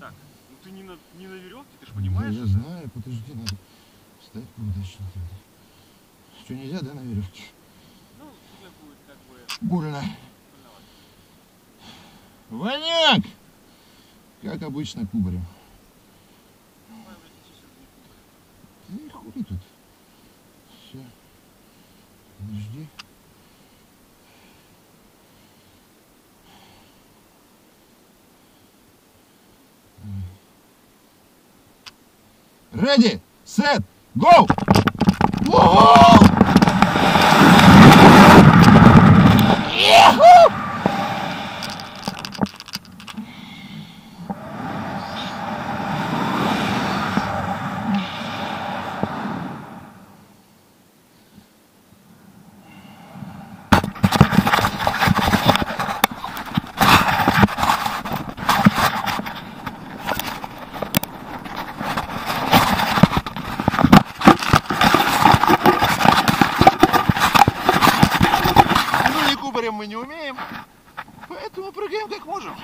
Так, ну ты не на, не на веревке, ты же Да, понимаешь? я это? знаю, подожди, надо встать поудачно. Что, нельзя, да, на веревке? Ну, тебе будет как бы Больно. Ваняк! Как обычно, кубарем. Ну хули тут. Все. Подожди. Ready, set, go! Кубарем мы не умеем, поэтому прыгаем как можем.